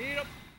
Lead up.